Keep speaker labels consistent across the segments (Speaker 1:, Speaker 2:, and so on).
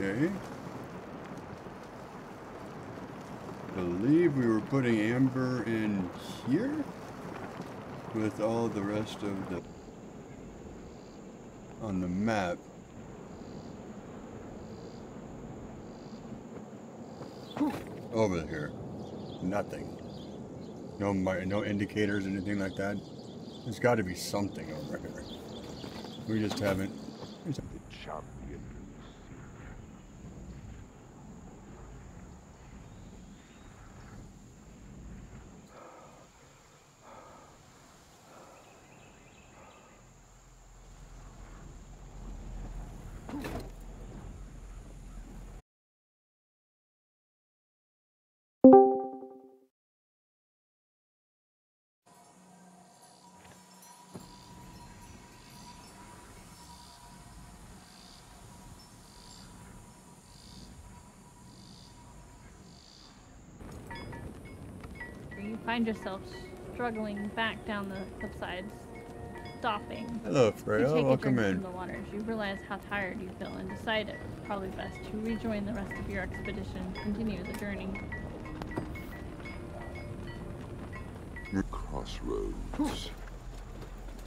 Speaker 1: Okay. I Believe we were putting Amber in here with all the rest of the on the map. Over here. Nothing. No no indicators, anything like that. There's got to be something over here. We just haven't.
Speaker 2: Find yourself struggling back down the cliffsides, stopping.
Speaker 1: Hello,
Speaker 2: You
Speaker 1: Freya.
Speaker 2: take a
Speaker 1: Welcome
Speaker 2: drink
Speaker 1: in.
Speaker 2: from the waters. You realize how tired you feel and decide it's probably best to rejoin the rest of your expedition, continue the journey.
Speaker 3: The Crossroads.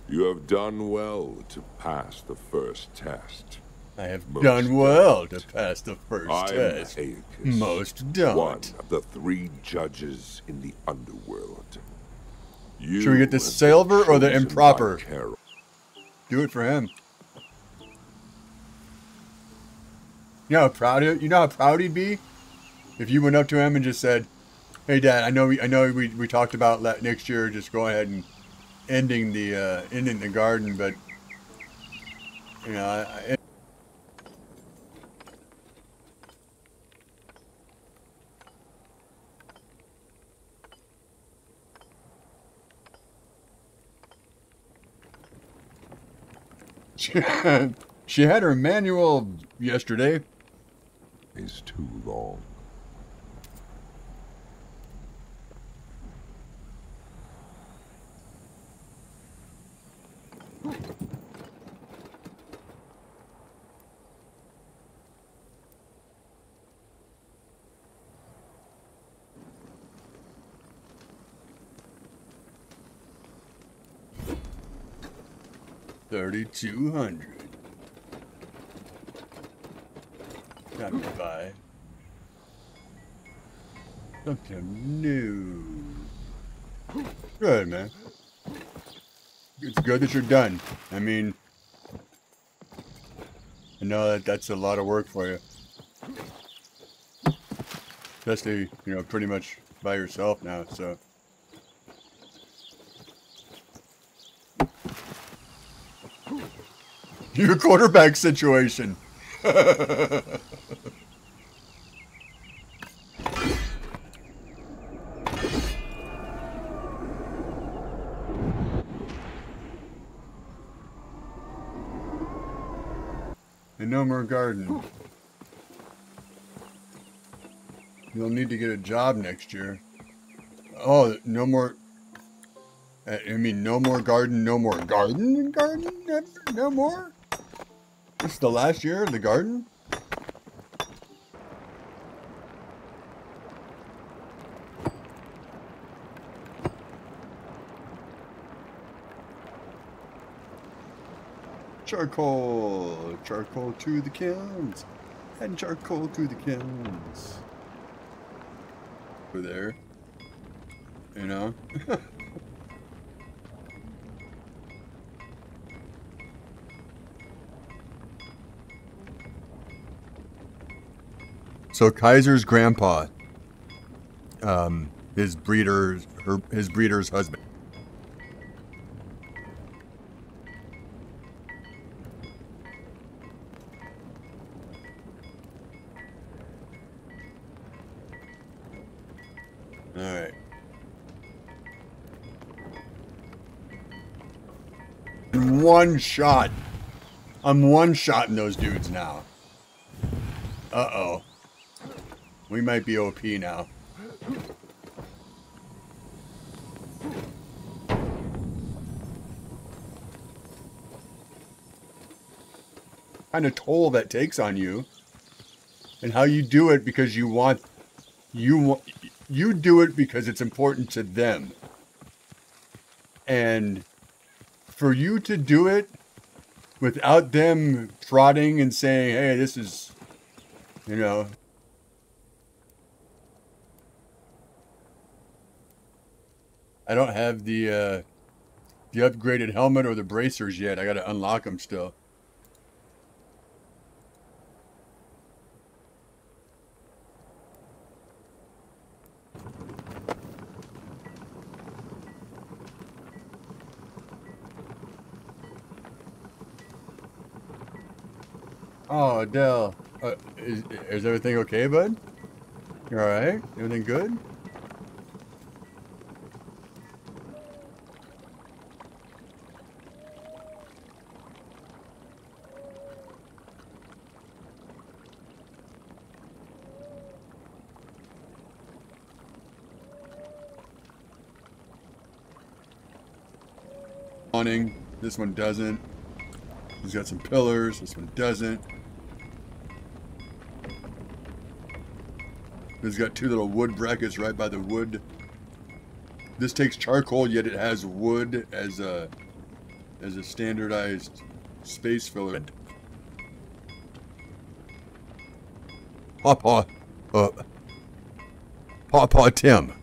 Speaker 3: You have done well to pass the first test.
Speaker 1: I have
Speaker 3: Most
Speaker 1: done well to pass the first
Speaker 3: I am
Speaker 1: test.
Speaker 3: Aeacus,
Speaker 1: Most don't.
Speaker 3: one of the three judges in the underworld. You
Speaker 1: Should we get the silver or the improper? Do it for him. You know how proud of, you know how proud he'd be if you went up to him and just said, "Hey, Dad, I know we, I know we, we talked about let next year just go ahead and ending the uh, ending the garden, but you know, I, She had her manual yesterday.
Speaker 3: is too long.
Speaker 1: Thirty-two hundred. Time to buy something new. Good, man. It's good that you're done. I mean, I know that that's a lot of work for you. Especially, you know, pretty much by yourself now, so. Your quarterback situation. And no more garden. You'll need to get a job next year. Oh, no more. I mean, no more garden, no more garden, garden, no more. The last year of the garden. Charcoal, charcoal to the kilns, and charcoal to the kilns. Over there, you know. So Kaiser's grandpa, um, his breeder's her his breeder's husband. All right. One shot. I'm one shotting those dudes now. Uh oh. We might be OP now. Kind of toll that takes on you. and how you do it because you want you want you do it because it's important to them. And for you to do it without them prodding and saying, "Hey, this is you know, I don't have the uh, the upgraded helmet or the bracers yet. I got to unlock them still. Oh, Adele. Uh, is, is everything okay, bud? You alright? Everything good? awning. This one doesn't. He's got some pillars. This one doesn't. It's got two little wood brackets right by the wood. This takes charcoal, yet it has wood as a as a standardized space filler. Pawpaw, uh, Pawpaw Tim.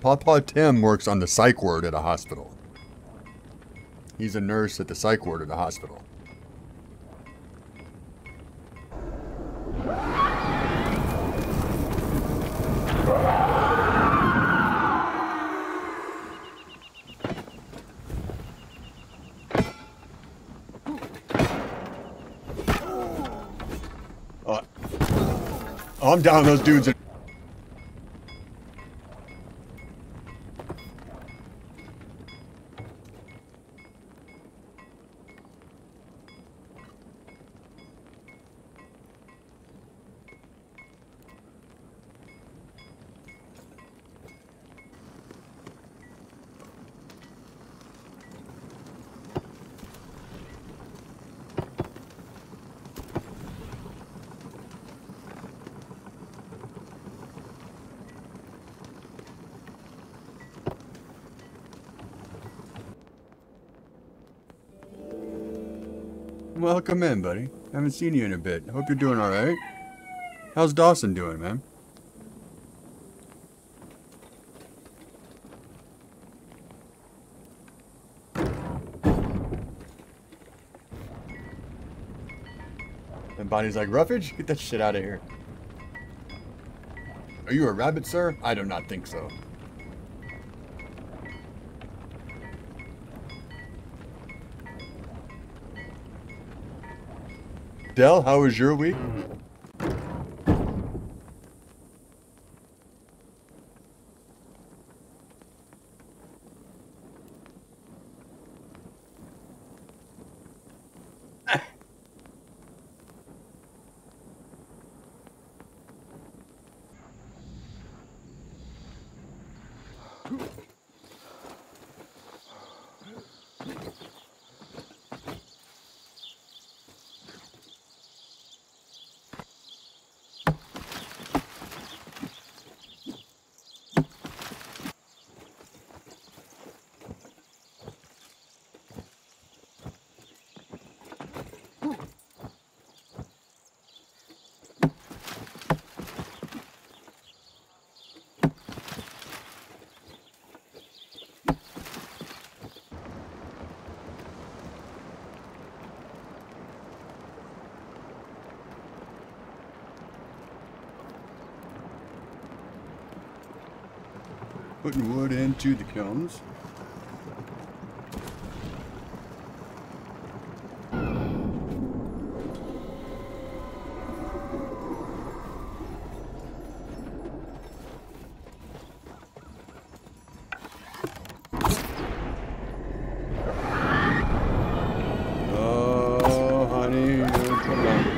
Speaker 1: Pawpaw Tim works on the psych ward at a hospital. He's a nurse at the psych ward at the hospital. Uh, I'm down those dudes. Welcome in, buddy. Haven't seen you in a bit. Hope you're doing alright. How's Dawson doing, man? And Bonnie's like, Ruffage, Get that shit out of here. Are you a rabbit, sir? I do not think so. Dell, how was your week? Putting wood into the kilns. Oh, honey, come on.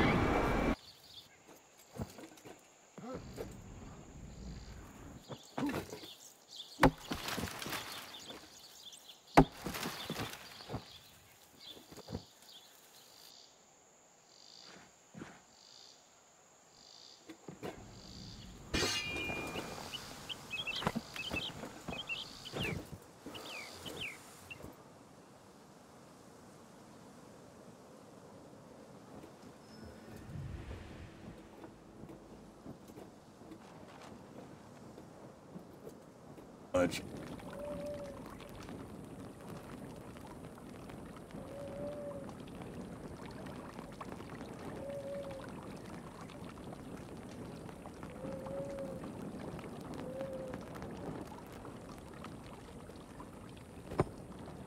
Speaker 1: Much.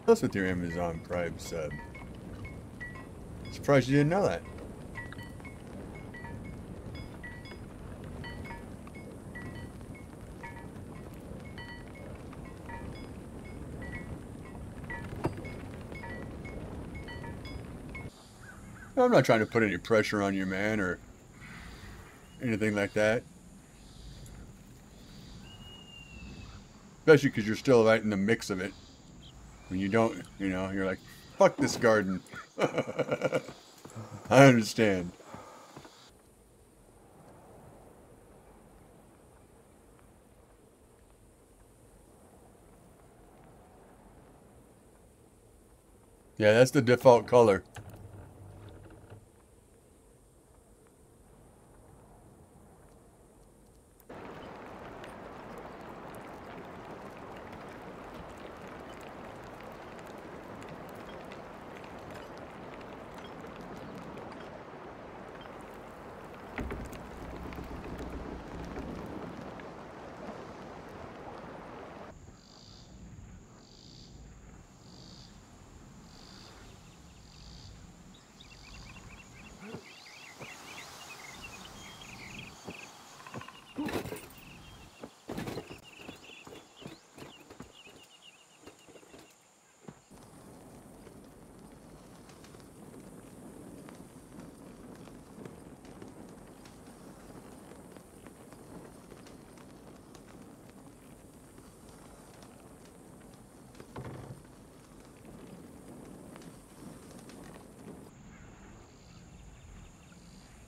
Speaker 1: Plus with your Amazon Prime sub. Surprised you didn't know that. I'm not trying to put any pressure on you, man, or anything like that. Especially because you're still right in the mix of it. When you don't, you know, you're like, fuck this garden. I understand. Yeah, that's the default color.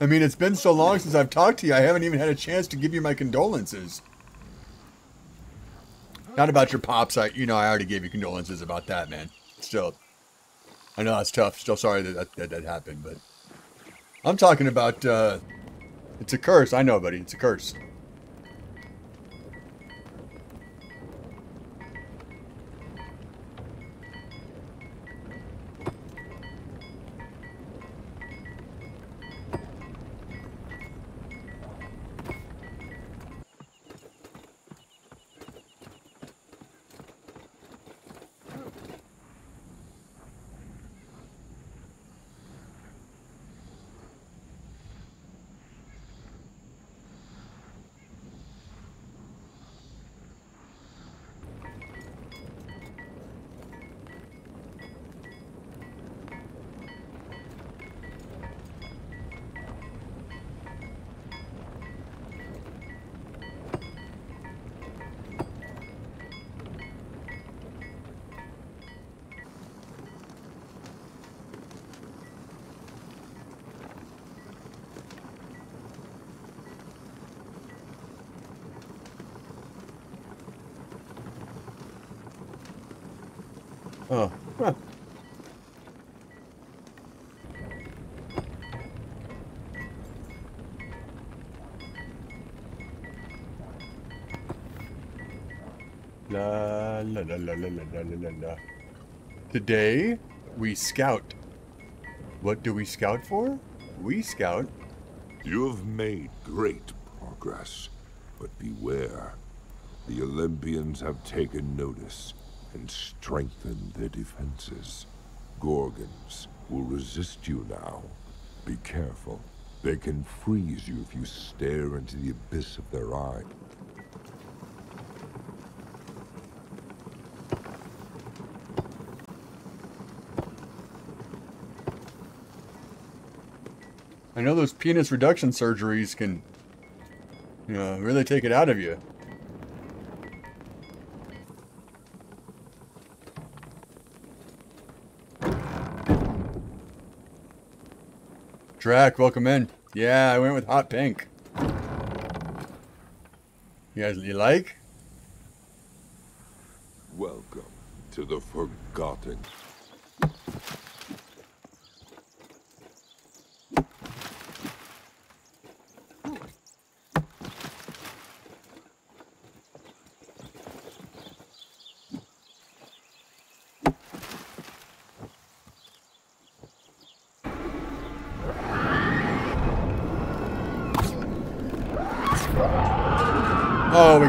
Speaker 1: I mean, it's been so long since I've talked to you, I haven't even had a chance to give you my condolences. Not about your pops. I, you know, I already gave you condolences about that, man. Still, I know that's tough. Still sorry that that, that, that happened, but I'm talking about. Uh, it's a curse. I know, buddy. It's a curse. Oh. Huh. La, la, la, la, la, la, la, la, Today, we scout. What do we scout for? We scout.
Speaker 3: You have made great progress, but beware. The Olympians have taken notice and strengthen their defenses. Gorgons will resist you now. Be careful. They can freeze you if you stare into the abyss of their eye.
Speaker 1: I know those penis reduction surgeries can, you know, really take it out of you. Drac, welcome in. Yeah, I went with hot pink. You guys, you like?
Speaker 3: Welcome to the Forgotten.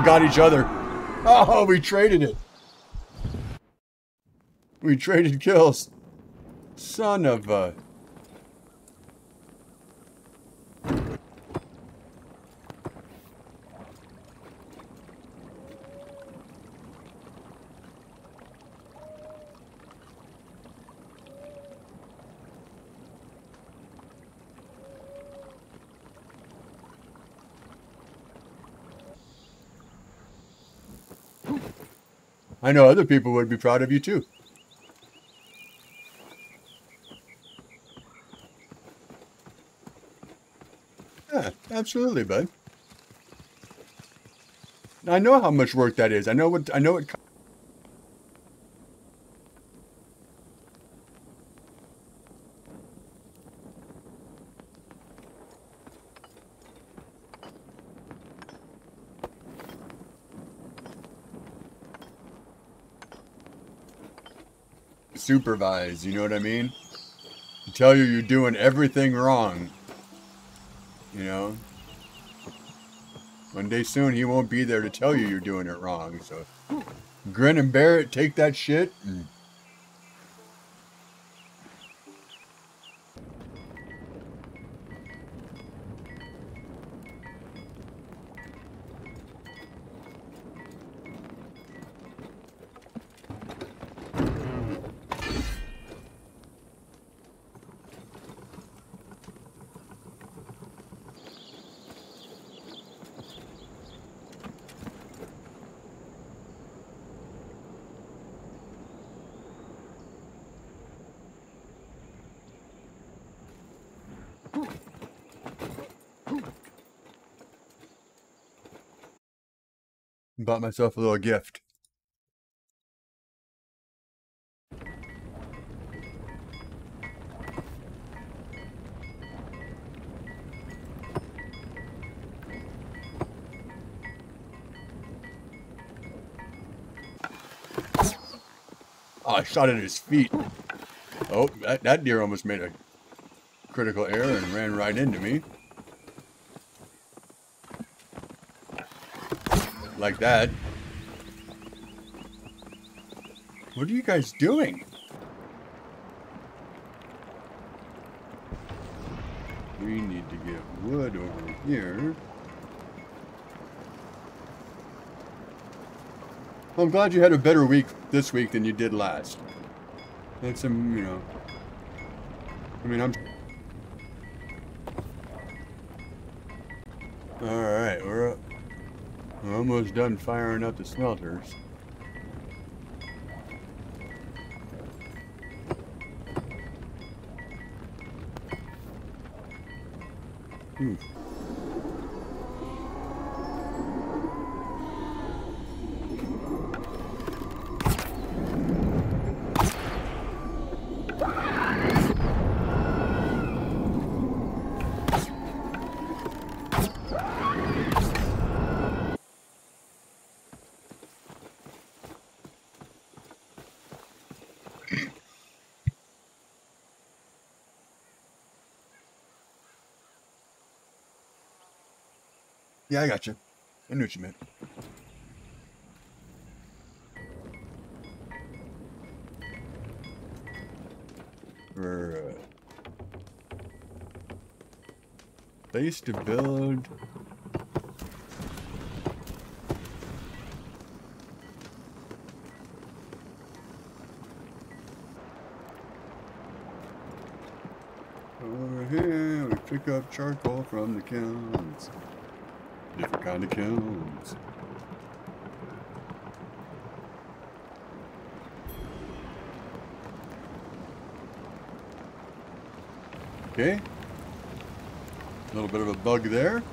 Speaker 1: Got each other. Oh, we traded it. We traded kills. Son of a... I know other people would be proud of you too. Yeah, absolutely, bud. I know how much work that is. I know what I know it. Supervise, you know what I mean? Tell you you're doing everything wrong. You know? One day soon he won't be there to tell you you're doing it wrong. So grin and bear it, take that shit. And bought myself a little gift. Oh, I shot at his feet. Oh, that, that deer almost made a critical error and ran right into me. Like that. What are you guys doing? We need to get wood over here. I'm glad you had a better week this week than you did last. That's a, you know. I mean, I'm. Alright, we're up. Almost done firing up the smelters. Hmm. Yeah, I got you. I knew what you meant. They used to build Over here, we pick up charcoal from the kilns. Different kind of kilns. Okay. A little bit of a bug there.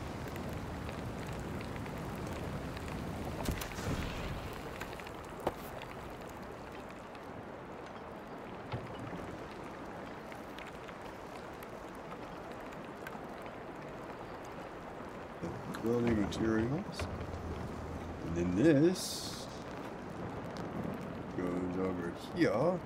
Speaker 1: Materials. And then this goes over here.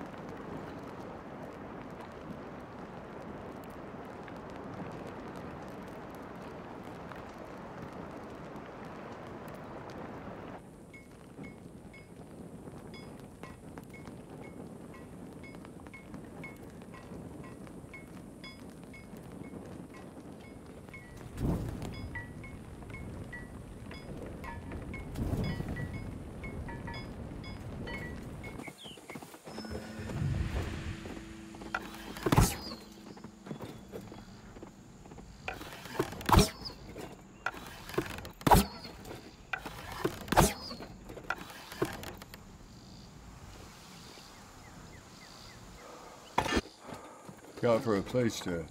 Speaker 1: Out for a place to.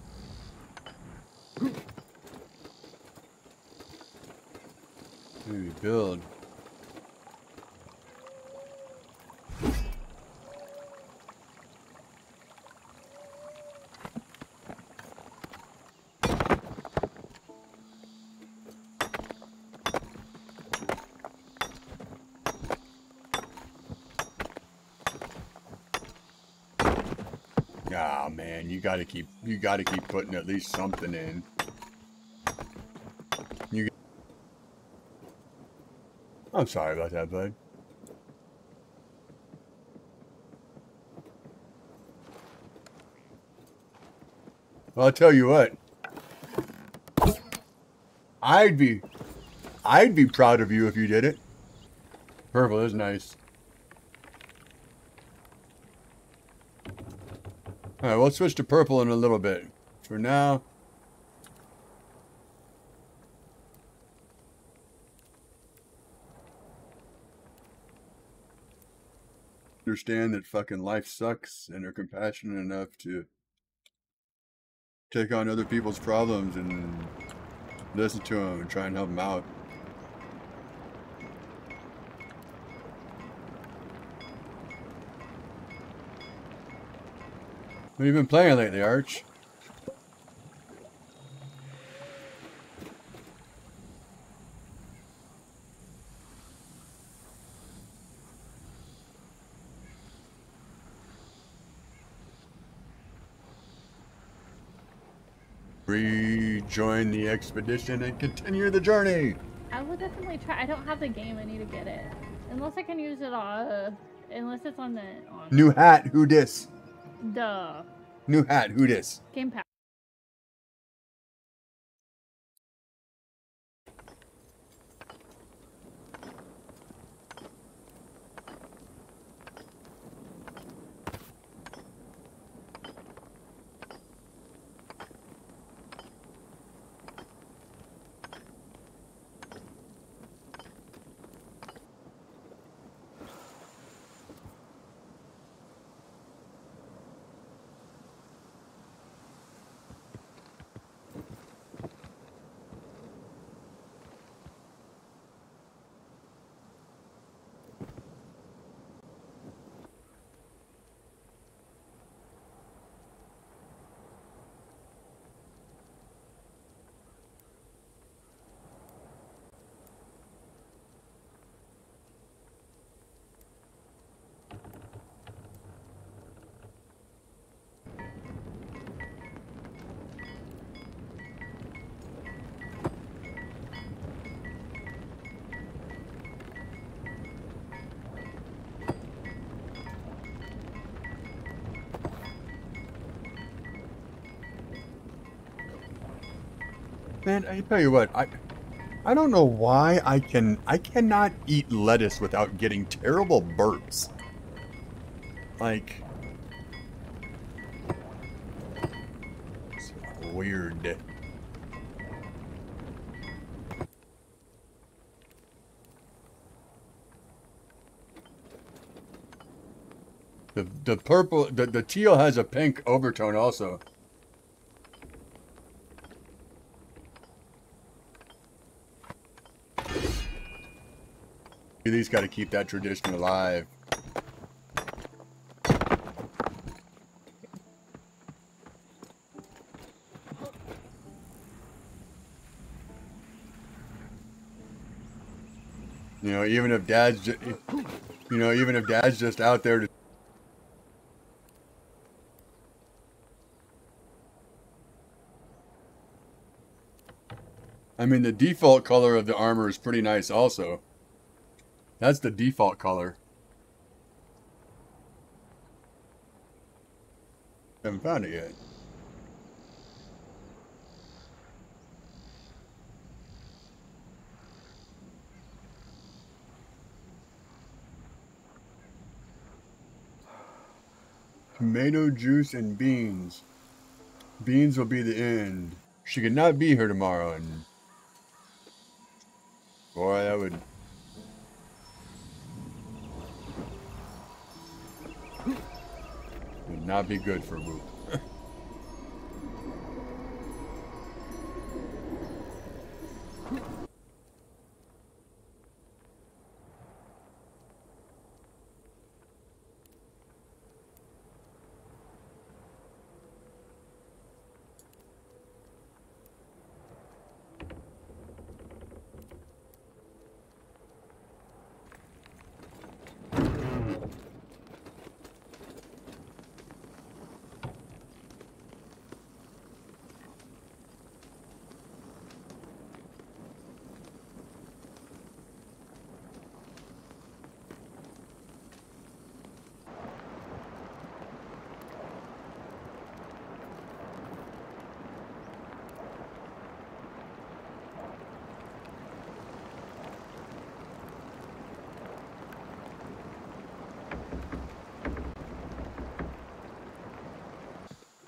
Speaker 1: Maybe build. Ah man, you gotta keep you gotta keep putting at least something in. You I'm sorry about that, bud. Well, I'll tell you what. I'd be I'd be proud of you if you did it. Purple is nice. Alright, we'll switch to purple in a little bit. For now, understand that fucking life sucks and are compassionate enough to take on other people's problems and listen to them and try and help them out. What have you been playing lately, Arch? Rejoin the expedition and continue the journey.
Speaker 2: I will definitely try. I don't have the game. I need to get it. Unless I can use it on. Uh, unless it's on the. On
Speaker 1: New hat, who dis?
Speaker 2: The
Speaker 1: New hat, who dis?
Speaker 2: Game Pass.
Speaker 1: Man, I tell you what, I I don't know why I can I cannot eat lettuce without getting terrible burps. Like it's weird. The the purple the, the teal has a pink overtone also. At least got to keep that tradition alive. You know, even if dad's, ju- you know, even if dad's just out there to. I mean, the default color of the armor is pretty nice also. That's the default color. Haven't found it yet. Tomato juice and beans. Beans will be the end. She could not be here tomorrow and boy that would not be good for Moop.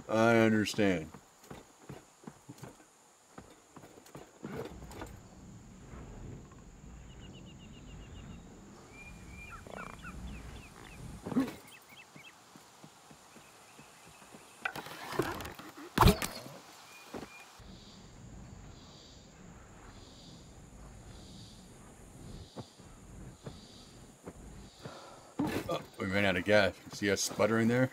Speaker 1: I understand. Oh, we ran out of gas. See us sputtering there?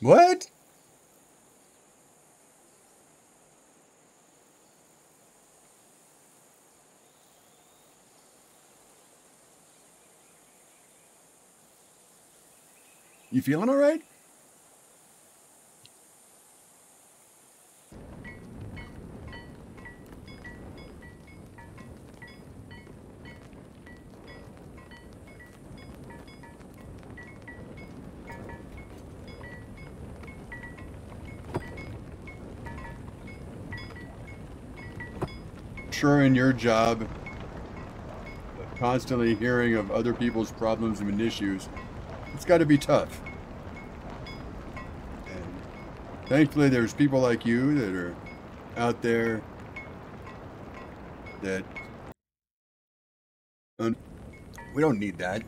Speaker 1: What? You feeling all right? Sure, in your job, constantly hearing of other people's problems and issues, it's got to be tough. And thankfully, there's people like you that are out there that we don't need that.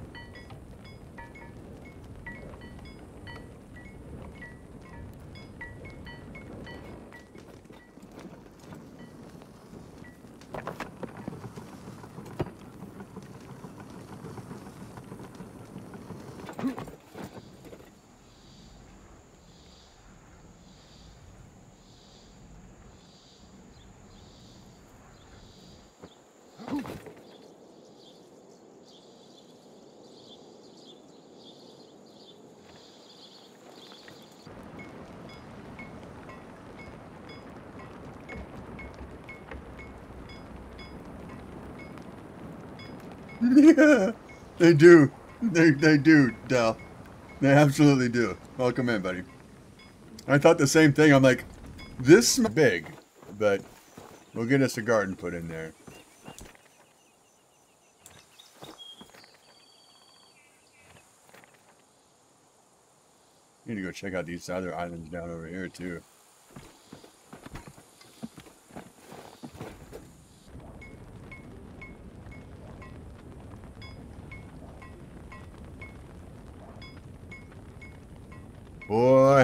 Speaker 1: Yeah, they do. They they do, Dal. They absolutely do. Welcome in, buddy. I thought the same thing. I'm like, this big, but we'll get us a garden put in there. Need to go check out these other islands down over here too.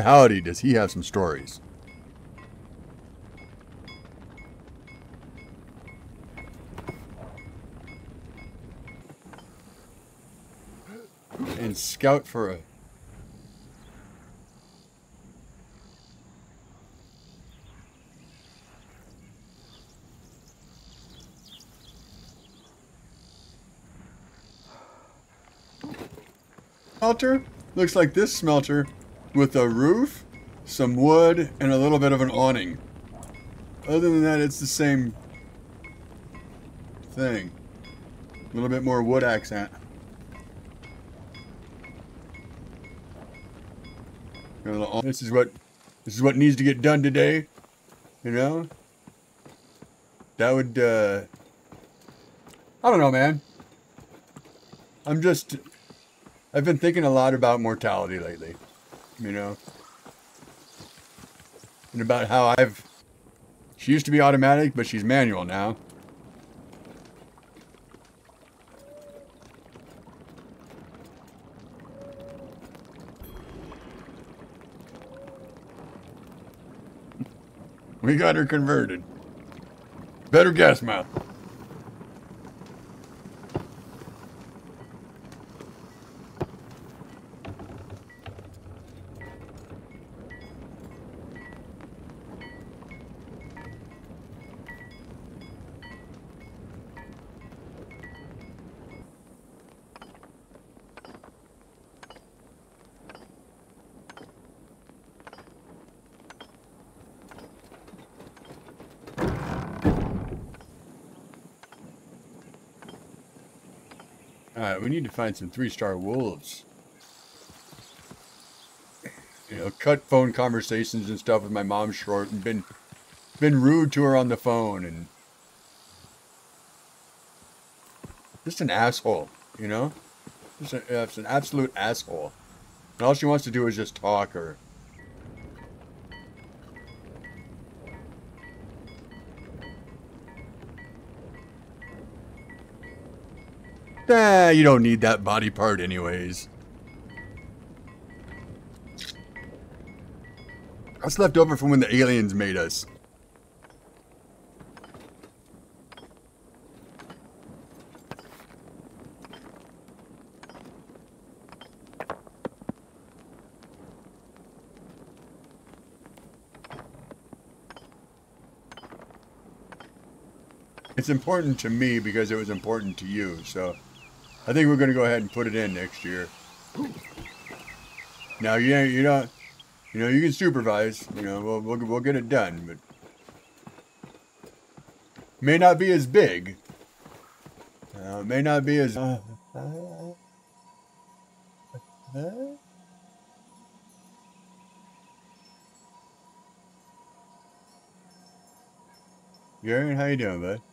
Speaker 1: Howdy, does he have some stories. And scout for a smelter. Looks like this smelter with a roof, some wood, and a little bit of an awning. Other than that, it's the same thing. A little bit more wood accent. This is what this is what needs to get done today. You know? That would uh I don't know, man. I'm just I've been thinking a lot about mortality lately you know. And about how I've. She used to be automatic, but she's manual now. We got her converted. Better guess, mouth. Alright, we need to find some three-star wolves. You know, cut phone conversations and stuff with my mom short and been been rude to her on the phone and just an asshole, you know? Just, a, just an absolute asshole. And all she wants to do is just talk or Nah, you don't need that body part anyways. That's left over from when the aliens made us. It's important to me because it was important to you, so I think we're going to go ahead and put it in next year. Now, you you're not, you know, you can supervise, you know, we'll, we'll, we'll get it done, but may not be as big. Uh, may not be as. Uh, uh, Garen, how you doing, bud?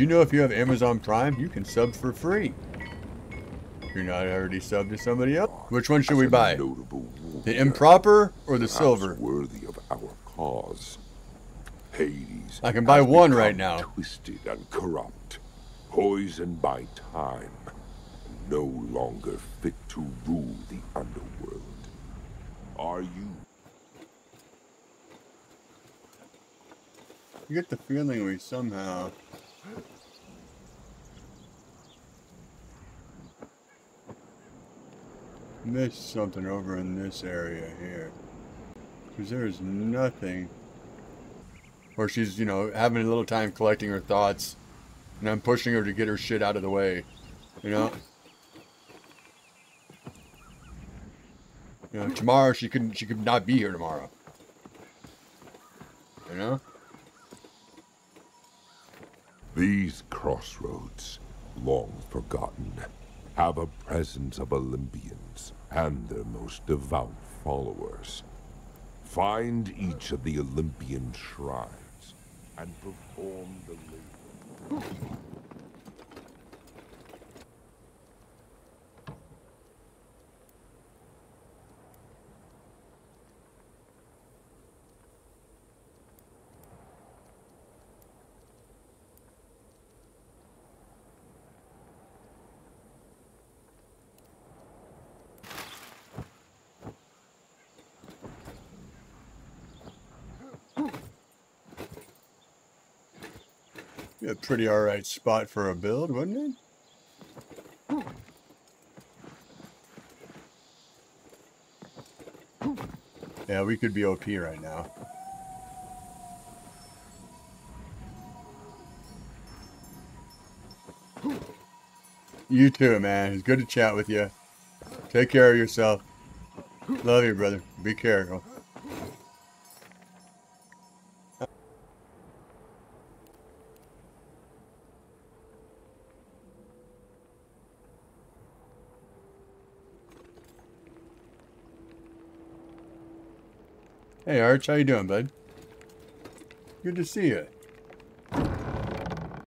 Speaker 1: You know if you have Amazon Prime, you can sub for free? You're not already subbed to somebody else? Which one should we buy? The improper or the silver?
Speaker 3: worthy of our cause. Hades.
Speaker 1: I can buy one right now.
Speaker 3: Twisted and corrupt, poisoned by time, no longer fit to rule the underworld. Are you
Speaker 1: You get the feeling we somehow missed something over in this area here. Because there's nothing. Or she's, you know, having a little time collecting her thoughts. And I'm pushing her to get her shit out of the way. You know? You know, tomorrow she couldn't she could not be here tomorrow. You know?
Speaker 3: These crossroads, long forgotten, have a presence of Olympians and their most devout followers. Find each of the Olympian shrines and perform the labor.
Speaker 1: A pretty alright spot for a build, wouldn't it? Yeah, we could be OP right now. You too, man. It's good to chat with you. Take care of yourself. Love you, brother. Be careful. Arch. How you doing, bud? Good to see you.